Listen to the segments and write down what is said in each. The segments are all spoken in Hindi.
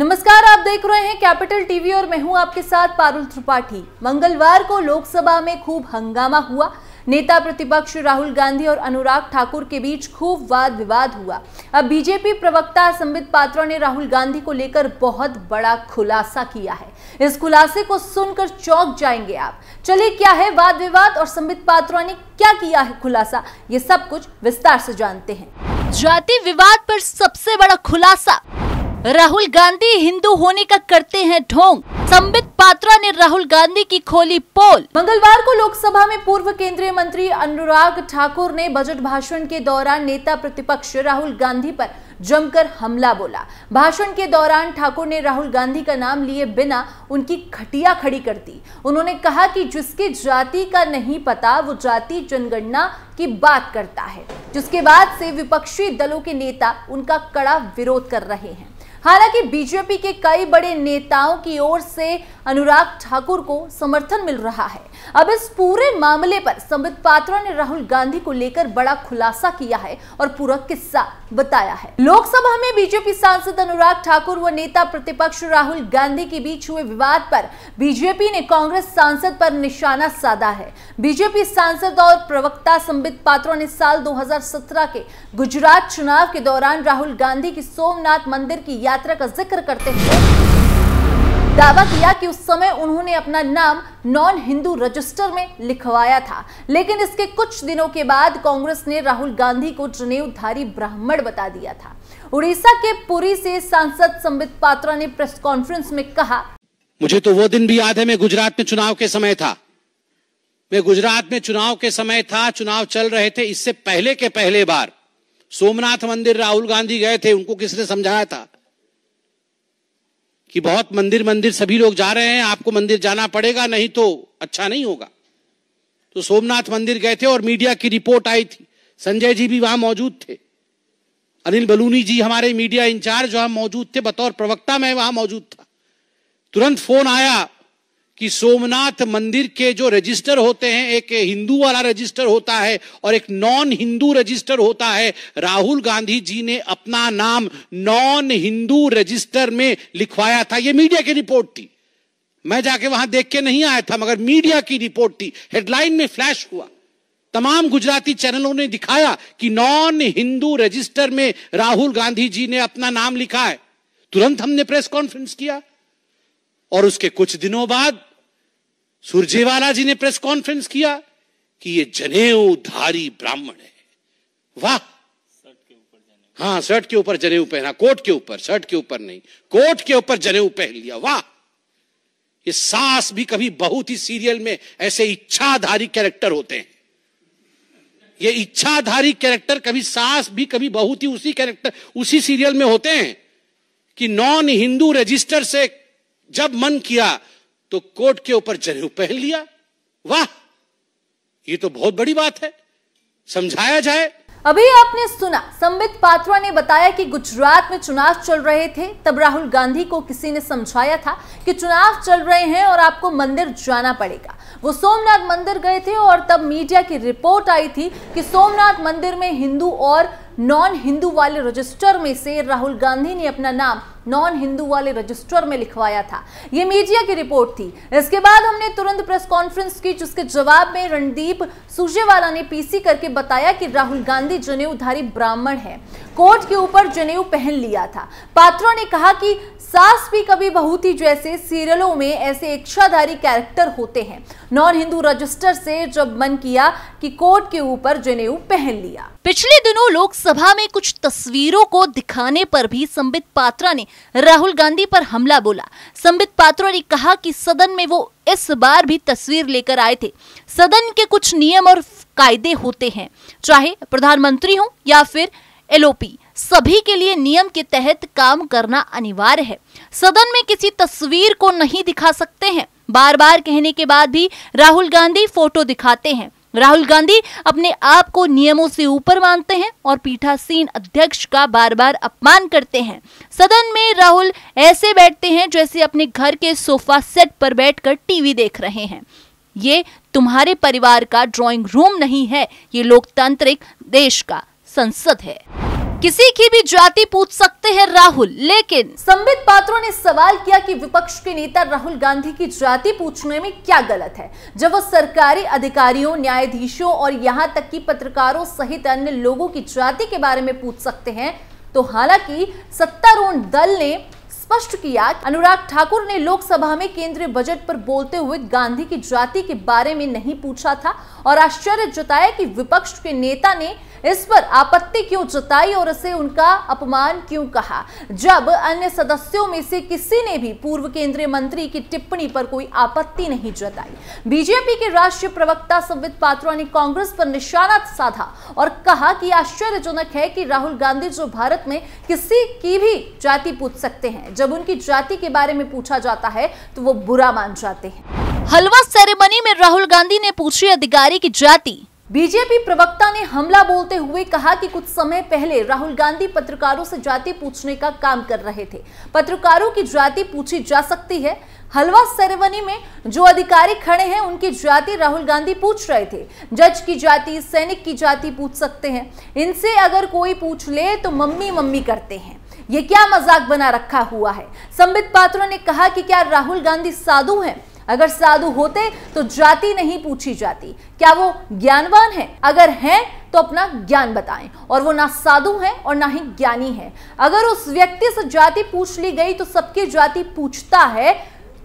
नमस्कार, आप देख रहे हैं कैपिटल टीवी और मैं हूँ आपके साथ पारुल त्रिपाठी। मंगलवार को लोकसभा में खूब हंगामा हुआ। नेता प्रतिपक्ष राहुल गांधी और अनुराग ठाकुर के बीच खूब वाद विवाद हुआ। अब बीजेपी प्रवक्ता संबित पात्रा ने राहुल गांधी को लेकर बहुत बड़ा खुलासा किया है। इस खुलासे को सुनकर चौंक जाएँगे आप। चलिए, क्या है वाद विवाद और संबित पात्रा ने क्या किया है खुलासा? ये सब कुछ विस्तार से जानते हैं। जाति विवाद पर सबसे बड़ा खुलासा राहुल गांधी हिंदू होने का करते हैं ढोंग। संबित पात्रा ने राहुल गांधी की खोली पोल। मंगलवार को लोकसभा में पूर्व केंद्रीय मंत्री अनुराग ठाकुर ने बजट भाषण के दौरान नेता प्रतिपक्ष राहुल गांधी पर जमकर हमला बोला। भाषण के दौरान ठाकुर ने राहुल गांधी का नाम लिए बिना उनकी खटिया खड़ी कर दी। उन्होंने कहा कि जिसके जाति का नहीं पता, वो जाति जनगणना की बात करता है। जिसके बाद से विपक्षी दलों के नेता उनका कड़ा विरोध कर रहे हैं। हालाँकि बीजेपी के कई बड़े नेताओं की ओर से अनुराग ठाकुर को समर्थन मिल रहा है। अब इस पूरे मामले पर संबित पात्रा ने राहुल गांधी को लेकर बड़ा खुलासा किया है और पूरा किस्सा बताया है। लोकसभा में बीजेपी सांसद अनुराग ठाकुर व नेता प्रतिपक्ष राहुल गांधी के बीच हुए विवाद पर बीजेपी ने कांग्रेस सांसद पर निशाना साधा है। बीजेपी सांसद और प्रवक्ता संबित पात्रा ने साल 2017 के गुजरात चुनाव के दौरान राहुल गांधी की सोमनाथ मंदिर की यात्रा का ज़िक्र करते हुए दावा किया कि उस समय उन्होंने अपना नाम नॉन हिंदू रजिस्टर में लिखवाया था। लेकिन इसके कुछ दिनों के बाद कांग्रेस ने राहुल गांधी को जनेऊधारी ब्राह्मण बता दिया था। उड़ीसा के पुरी से सांसद संबित पात्रा ने प्रेस कॉन्फ्रेंस में कहा, मुझे तो वो दिन भी याद है, मैं गुजरात में चुनाव के समय था। मैं गुजरात में चुनाव के समय था, चुनाव चल रहे थे, इससे पहले के पहले बार। सोमनाथ मंदिर राहुल गांधी गए थे, उनको किसने समझाया था? कि बहुत मंदिर मंदिर सभी लोग जा रहे हैं, आपको मंदिर जाना पड़ेगा, नहीं तो अच्छा नहीं होगा। तो सोमनाथ मंदिर गए थे और मीडिया की रिपोर्ट आई थी। संजय जी भी वहाँ मौजूद थे। अनिल बलूनी जी हमारे मीडिया इंचार्ज वहाँ मौजूद थे, बतौर प्रवक्ता मैं वहाँ मौजूद था। तुरंत फ़ोन आया कि सोमनाथ मंदिर के जो रजिस्टर होते हैं, एक हिंदू वाला रजिस्टर होता है और एक नॉन हिंदू रजिस्टर होता है, राहुल गांधी जी ने अपना नाम नॉन हिंदू रजिस्टर में लिखवाया था। यह मीडिया की रिपोर्ट थी। मैं जाके वहाँ देख के नहीं आया था, मगर मीडिया की रिपोर्ट थी। हेडलाइन में फ्लैश हुआ। तमाम गुजराती चैनलों ने दिखाया कि नॉन हिंदू रजिस्टर में राहुल गांधी जी ने अपना नाम लिखा है। तुरंत हमने प्रेस कॉन्फ्रेंस किया। और उसके कुछ दिनों बाद सुरजेवाला जी ने प्रेस कॉन्फ्रेंस किया कि ये जनेऊधारी ब्राह्मण है। वाह। हाँ शर्ट के ऊपर जनेऊ पहना, कोट के ऊपर, शर्ट के ऊपर नहीं, कोट के ऊपर जनेऊ पहन लिया। वाह। ये सास भी कभी बहुत ही सीरियल में ऐसे इच्छाधारी कैरेक्टर होते हैं। ये इच्छाधारी कैरेक्टर कभी सास भी कभी बहुत ही उसी कैरेक्टर, उसी सीरियल में होते हैं कि नॉन हिंदू रजिस्टर से जब मन किया तो कोट के ऊपर जनेऊ पहन लिया। वाह! ये तो बहुत बड़ी बात है। समझाया जाए। अभी आपने सुना, संबित पात्रा ने बताया कि गुजरात में चुनाव चल रहे थे, तब राहुल गांधी को किसी ने समझाया था कि चुनाव चल रहे हैं और आपको मंदिर जाना पड़ेगा। वो सोमनाथ मंदिर गए थे और तब मीडिया की रिपोर्ट आई थी कि सोमनाथ मंदिर में हिंदू और नॉन हिंदू वाले रजिस्टर में से राहुल गांधी ने अपना नाम नॉन हिंदू वाले रजिस्टर में लिखवाया था। यह मीडिया की रिपोर्ट थी। इसके बाद हमने तुरंत प्रेस कॉन्फ्रेंस की, जिसके जवाब में रणदीप सुरजेवाला ने पीसी करके बताया कि राहुल गांधी जनेऊधारी ब्राह्मण है। कोर्ट के ऊपर जनेऊ पहन लिया था। पात्रों ने कहा कि सास भी कभी बहुती जैसे सीरियलों में ऐसे इच्छाधारी कैरेक्टर होते हैं। नॉन हिंदू रजिस्टर से जब मन किया कि कोर्ट के ऊपर जनेऊ पहन लिया। पिछले दिनों लोकसभा में कुछ तस्वीरों को दिखाने पर भी संबित पात्रा ने राहुल गांधी पर हमला बोला। संबित पात्रा ने कहा कि सदन में वो इस बार भी तस्वीर लेकर आए थे। सदन के कुछ नियम और कायदे होते हैं। चाहे प्रधानमंत्री हो या फिर एलओपी, सभी के लिए नियम के तहत काम करना अनिवार्य है। सदन में किसी तस्वीर को नहीं दिखा सकते हैं। बार बार कहने के बाद भी राहुल गांधी फ़ोटो दिखाते हैं। राहुल गांधी अपने आप को नियमों से ऊपर मानते हैं और पीठासीन अध्यक्ष का बार बार अपमान करते हैं। सदन में राहुल ऐसे बैठते हैं जैसे अपने घर के सोफा सेट पर बैठकर टीवी देख रहे हैं। ये तुम्हारे परिवार का ड्राइंग रूम नहीं है, ये लोकतांत्रिक देश का। संसद है। किसी की भी जाति पूछ सकते हैं राहुल, लेकिन संबित पात्रों ने सवाल किया कि विपक्ष के नेता राहुल गांधी की जाति पूछने में क्या गलत है। जब वो सरकारी अधिकारियों, न्यायाधीशों और यहाँ तक कि पत्रकारों सहित अन्य लोगों की जाति के बारे में पूछ सकते हैं तो हालाँकि सत्तारूढ़ दल ने स्पष्ट किया अनुराग ठाकुर ने लोकसभा में केंद्रीय बजट पर बोलते हुए गांधी की जाति के बारे में नहीं पूछा था और आश्चर्य जताया कि विपक्ष के नेता ने इस पर आपत्ति क्यों जताई और इसे उनका अपमान क्यों कहा? जब अन्य सदस्यों में से किसी ने भी पूर्व केंद्रीय मंत्री की टिप्पणी पर कोई आपत्ति नहीं जताई। बीजेपी के राष्ट्रीय प्रवक्ता संबित पात्रा ने कांग्रेस पर निशाना साधा और कहा कि आश्चर्यजनक है कि राहुल गांधी जो भारत में किसी की भी जाति पूछ सकते हैं। जब उनकी जाति के बारे में पूछा जाता है तो वो बुरा मान जाते हैं। हलवा सेरेमनी में राहुल गांधी ने पूछी अधिकारी की जाति। बीजेपी प्रवक्ता ने हमला बोलते हुए कहा कि कुछ समय पहले राहुल गांधी पत्रकारों से जाति पूछने का काम कर रहे थे। पत्रकारों की जाति पूछी जा सकती है। हलवा सेरेमनी में जो अधिकारी खड़े हैं, उनकी जाति राहुल गांधी पूछ रहे थे। जज की जाति, सैनिक की जाति पूछ सकते हैं। इनसे अगर कोई पूछ ले तो मम्मी मम्मी करते हैं। ये क्या मज़ाक बना रखा हुआ है? संबित पात्रों ने कहा कि क्या राहुल गांधी साधु हैं? अगर साधु होते तो जाति नहीं पूछी जाती। क्या वो ज्ञानवान है? अगर है तो अपना ज्ञान बताएँ। और वो ना साधु हैं और ना ही ज्ञानी है। अगर उस व्यक्ति से जाति पूछ ली गई तो सबकी जाति पूछता है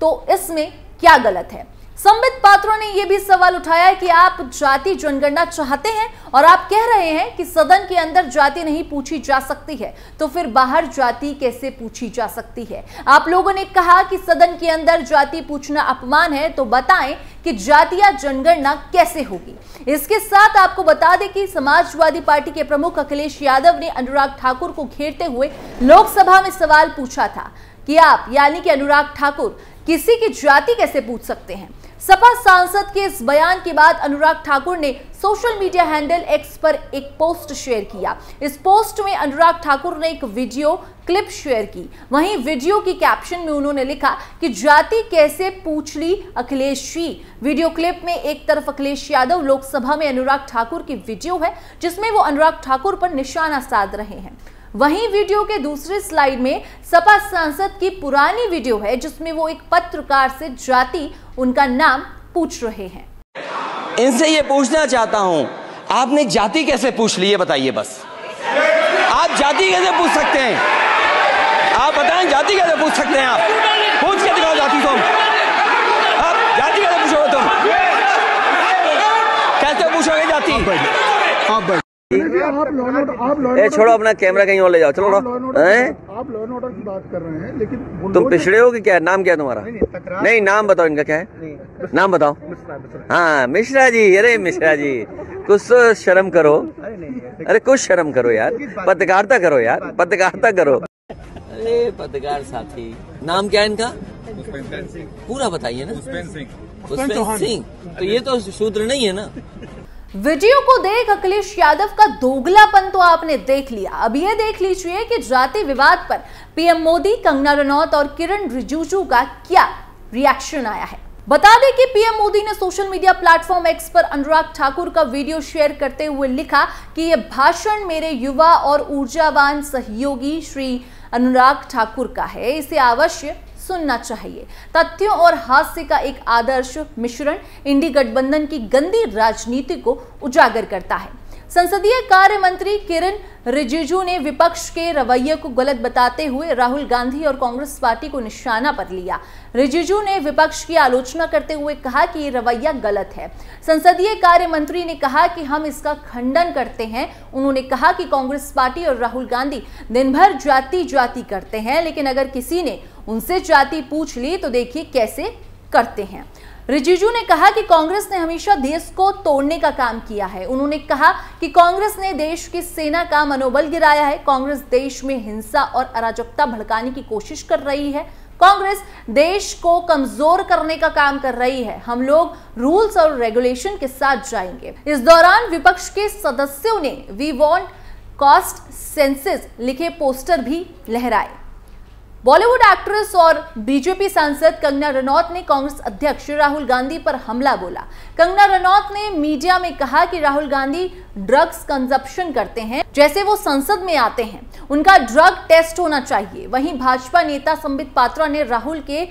तो इसमें क्या गलत है? संबित पात्रों ने यह भी सवाल उठाया कि आप जाति जनगणना चाहते हैं और आप कह रहे हैं कि सदन के अंदर जाति नहीं पूछी जा सकती है तो फिर बाहर जाति कैसे पूछी जा सकती है? आप लोगों ने कहा कि सदन के अंदर जाति पूछना अपमान है तो बताएँ कि जातिया जनगणना कैसे होगी? इसके साथ आपको बता दें कि समाजवादी पार्टी के प्रमुख अखिलेश यादव ने अनुराग ठाकुर को घेरते हुए लोकसभा में सवाल पूछा था कि आप, यानी कि अनुराग ठाकुर, किसी की जाति कैसे पूछ सकते हैं? सपा सांसद के इस बयान के बाद अनुराग ठाकुर ने सोशल मीडिया हैंडल एक्स पर एक पोस्ट शेयर किया। इस पोस्ट में अनुराग ठाकुर ने एक वीडियो क्लिप शेयर की। वहीं वीडियो की कैप्शन में उन्होंने लिखा कि जाति कैसे पूछ ली अखिलेश जी। वीडियो क्लिप में एक तरफ़ अखिलेश यादव लोकसभा में अनुराग ठाकुर की वीडियो है, जिसमें वो अनुराग ठाकुर पर निशाना साध रहे हैं। वहीं वीडियो के दूसरे स्लाइड में सपा सांसद की पुरानी वीडियो है जिसमें वो एक पत्रकार से जाति उनका नाम पूछ रहे हैं। इनसे ये पूछना चाहता हूँ आपने जाति कैसे पूछ ली ये बताइए बस। आप जाति कैसे पूछ सकते हैं? आप बताएँ जाति कैसे पूछ सकते हैं आप? पूछ के दिखाओ जाति तुम आप जाति कैसे पूछोगे तुम? कैसे पूछोगे जाति? ए छोड़ो अपना कैमरा कहीं और ले जाओ चलो आप लॉ एंड ऑर्डर की बात कर रहे हैं लेकिन तुम पिछड़े हो कि क्या? नाम क्या तुम्हारा? नहीं नाम बताओ इनका क्या है। नाम बताओ। हाँ मिश्रा जी अरे मिश्रा जी कुछ तो शर्म करो। अरे कुछ शर्म करो यार पत्रकारिता करो यार पत्रकारिता करो। अरे पत्रकार साथी नाम क्या है इनका? पूरा बताइए ना। पुष्पेंद्र सिंह। तो ये तो सूत्र नहीं है ना। वीडियो को देख अखिलेश यादव का दोगलापन तो आपने देख लिया। अब ये देख लीजिए कि जाति विवाद पर पीएम मोदी, कंगना रनौत और किरण रिजिजू का क्या रिएक्शन आया है। बता दें कि पीएम मोदी ने सोशल मीडिया प्लेटफॉर्म एक्स पर अनुराग ठाकुर का वीडियो शेयर करते हुए लिखा कि यह भाषण मेरे युवा और ऊर्जावान सहयोगी श्री अनुराग ठाकुर का है। इसे अवश्य सुनना चाहिए। तथ्यों और हास्य का एक आदर्श मिश्रण इंडी गठबंधन की गंदी राजनीति को उजागर करता है। संसदीय कार्य मंत्री किरण रिजिजू ने विपक्ष के रवैये को गलत बताते हुए राहुल गांधी और कांग्रेस पार्टी को निशाना पर लिया। रिजिजू ने विपक्ष की आलोचना करते हुए कहा कि ये रवैया गलत है। संसदीय कार्य मंत्री ने कहा कि हम इसका खंडन करते हैं। उन्होंने कहा कि कांग्रेस पार्टी और राहुल गांधी दिन भर जाति जाति करते हैं, लेकिन अगर किसी ने उनसे जाति पूछ ली तो देखिए कैसे करते हैं। रिजिजू ने कहा कि कांग्रेस ने हमेशा देश को तोड़ने का काम किया है। उन्होंने कहा कि कांग्रेस ने देश की सेना का मनोबल गिराया है। कांग्रेस देश में हिंसा और अराजकता भड़काने की कोशिश कर रही है। कांग्रेस देश को कमज़ोर करने का काम कर रही है। हम लोग रूल्स और रेगुलेशन के साथ जाएँगे। इस दौरान विपक्ष के सदस्यों ने वी वॉन्ट कॉस्ट सेंसेस लिखे पोस्टर भी लहराए। बॉलीवुड एक्ट्रेस और बीजेपी सांसद कंगना रनौत ने कांग्रेस अध्यक्ष राहुल गांधी पर हमला बोला। कंगना रनौत ने मीडिया में कहा कि राहुल गांधी ड्रग्स कंजप्शन करते हैं, जैसे वो संसद में आते हैं। उनका ड्रग टेस्ट होना चाहिए। वहीं भाजपा नेता संबित पात्रा ने राहुल के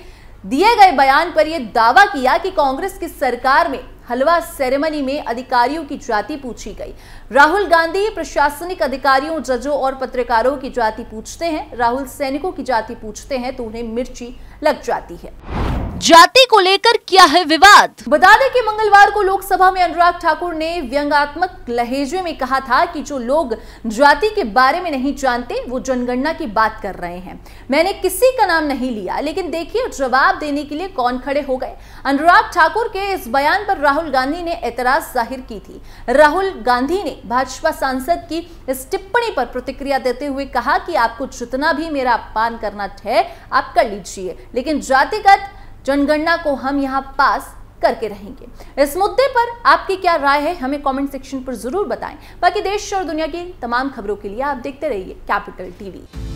दिए गए बयान पर यह दावा किया कि कांग्रेस की सरकार में हलवा सेरेमनी में अधिकारियों की जाति पूछी गई। राहुल गांधी प्रशासनिक अधिकारियों, जजों और पत्रकारों की जाति पूछते हैं। राहुल सैनिकों की जाति पूछते हैं तो उन्हें मिर्ची लग जाती है। जाति को लेकर क्या है विवाद। बता दें कि मंगलवार को लोकसभा में अनुराग ठाकुर ने व्यंगात्मक लहेजे में कहा था कि जो लोग जाति के बारे में नहीं जानते, वो जनगणना की बात कर रहे हैं। मैंने किसी का नाम नहीं लिया, लेकिन देखिए, जवाब देने के लिए कौन खड़े हो गए। अनुराग ठाकुर के इस बयान पर राहुल गांधी ने एतराज़ ज़ाहिर की थी। राहुल गांधी ने भाजपा सांसद की इस टिप्पणी पर प्रतिक्रिया देते हुए कहा कि आपको जितना भी मेरा अपमान करना है, आप कर लीजिए। लेकिन जातिगत जनगणना को हम यहाँ पास करके रहेंगे। इस मुद्दे पर आपकी क्या राय है, हमें कमेंट सेक्शन पर ज़रूर बताएँ। बाकी देश और दुनिया की तमाम खबरों के लिए आप देखते रहिए कैपिटल टीवी